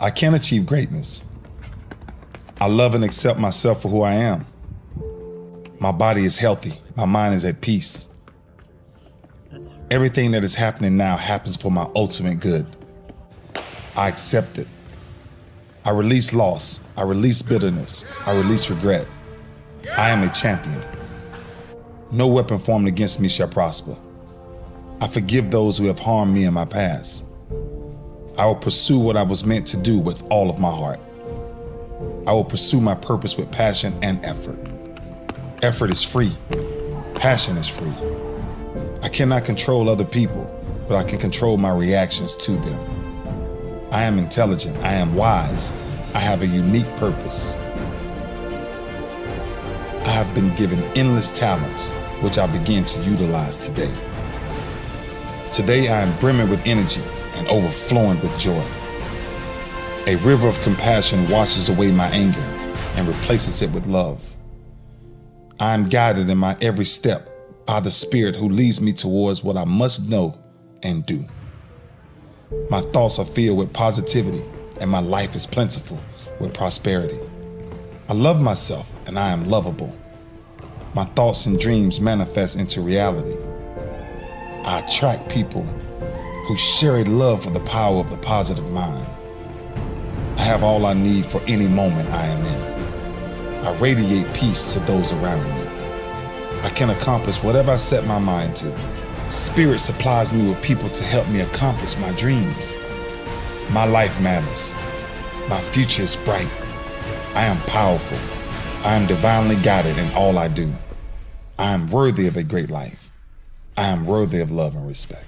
I can achieve greatness. I love and accept myself for who I am. My body is healthy. My mind is at peace. Everything that is happening now happens for my ultimate good. I accept it. I release loss. I release bitterness. I release regret. I am a champion. No weapon formed against me shall prosper. I forgive those who have harmed me in my past. I will pursue what I was meant to do with all of my heart. I will pursue my purpose with passion and effort. Effort is free. Passion is free. I cannot control other people, but I can control my reactions to them. I am intelligent. I am wise. I have a unique purpose. I have been given endless talents, which I begin to utilize today. Today I am brimming with energy and overflowing with joy. A river of compassion washes away my anger and replaces it with love. I am guided in my every step by the Spirit who leads me towards what I must know and do. My thoughts are filled with positivity and my life is plentiful with prosperity. I love myself and I am lovable. My thoughts and dreams manifest into reality. I attract people who share a love for the power of the positive mind. I have all I need for any moment I am in. I radiate peace to those around me. I can accomplish whatever I set my mind to. Spirit supplies me with people to help me accomplish my dreams. My life matters. My future is bright. I am powerful. I am divinely guided in all I do. I am worthy of a great life. I am worthy of love and respect.